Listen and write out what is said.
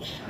Yeah.